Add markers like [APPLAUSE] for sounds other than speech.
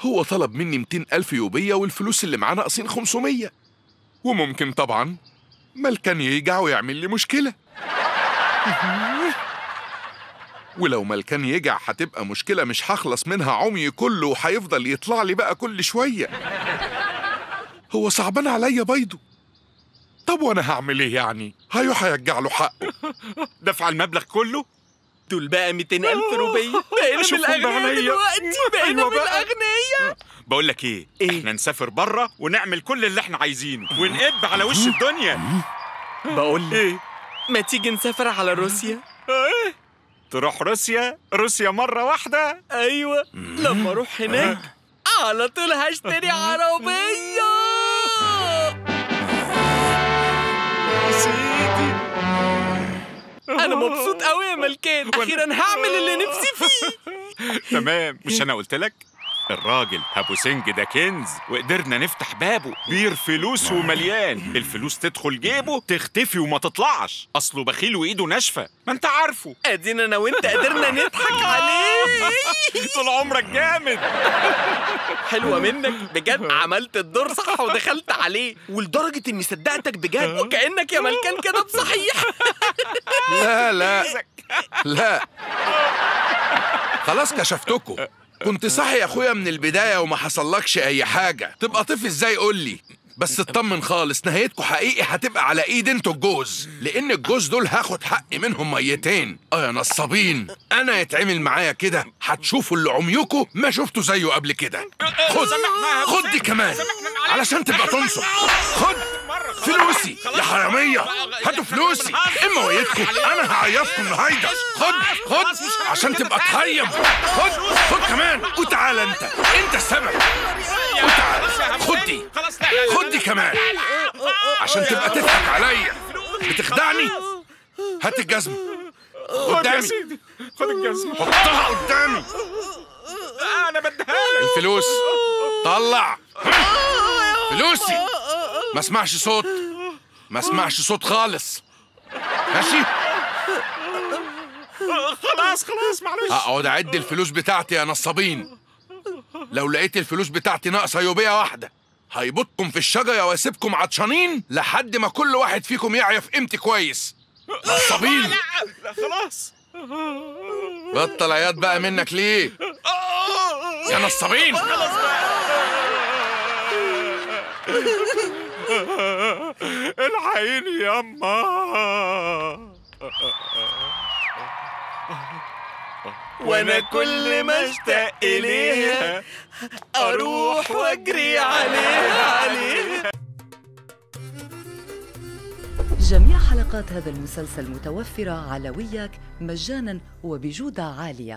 هو طلب مني 200 ألف يوبية والفلوس اللي معاه ناقصين 500 وممكن طبعا ملكان يرجع ويعمل لي مشكلة. [LAUGHS] ولو ملكان يجع هتبقى مشكلة مش هخلص منها عمي كله وهيفضل يطلع لي بقى كل شوية. هو صعبان عليا بيضه طب وأنا هعمل إيه يعني؟ هيو هيرجع له حقه. [LAUGHS] دفع المبلغ كله؟ دول بقى 200 ألف روبية. بقينا من الأغنياء. دلوقتي بقينا أيوة من بقى. الأغنياء بقول لك إيه إيه؟ إحنا نسافر بره ونعمل كل اللي إحنا عايزينه ونقب على وش الدنيا. بقول لك إيه؟ ما تيجي نسافر على روسيا؟ إيه؟ تروح روسيا؟ روسيا مرة واحدة. أيوة. لما أروح هناك على طول هشتري عربية. أنا مبسوط أوي يا ملكان. أخيرا هعمل اللي نفسي فيه. [LAUGHS] تمام. مش أنا قلت لك؟ الراجل أبو سنج ده كنز وقدرنا نفتح بابه. بير فلوس ومليان الفلوس تدخل جيبه تختفي وما تطلعش. أصله بخيل وإيده ناشفة. ما أنت عارفه. أدينا أنا وأنت قدرنا نضحك عليه. [LAUGHS] طول عمرك جامد. حلوة منك. بجد عملت الدور صح ودخلت عليه. ولدرجة إني صدقتك بجد. وكأنك يا ملكان كده بصحيح. [LAUGHS] لا لا. [LAUGHS] لا. خلاص كشفتكوا كنت صاحي يا أخويا من البداية وما حصلكش أي حاجة. تبقى طفل إزاي؟ قول لي. بس اطمن خالص نهايتكوا حقيقي هتبقى على إيد أنتوا الجوز. لأن الجوز دول هاخد حقي منهم ميتين. آه يا نصابين. أنا يتعمل معايا كده هتشوفوا اللي عميكوا ما شفتوا زيه قبل كده. خد خد دي كمان علشان تبقى تنصب. خد. فلوسي يا حرامية. هاتوا فلوسي. إما ويتكم أنا هعيطكم النهارده خد خد عشان تبقى تهيم خد خد كمان. وتعالى أنت. أنت السبب. وتعالى خد دي خد دي كمان. عشان تبقى تضحك عليا. بتخدعني؟ هات الجزمة. قدامي. خد الجزمة. حطها قدامي. أنا بديها لك. الفلوس. طلع. فلوسي. ما اسمعش صوت. ما اسمعش صوت خالص. ماشي؟ خلاص خلاص معلش. هقعد أعد الفلوس بتاعتي يا نصابين. لو لقيت الفلوس بتاعتي ناقصة يوبية واحدة هيبطكم في الشجرة واسيبكم عطشانين لحد ما كل واحد فيكم يعرف قيمتي كويس. نصابين. لا خلاص. بطل عياط بقى منك ليه؟ يا نصابين. الحقيني ياما. وأنا كل ما أشتاق اليها أروح وأجري عليها عليها. جميع حلقات هذا المسلسل متوفرة على وياك مجانا وبجودة عالية.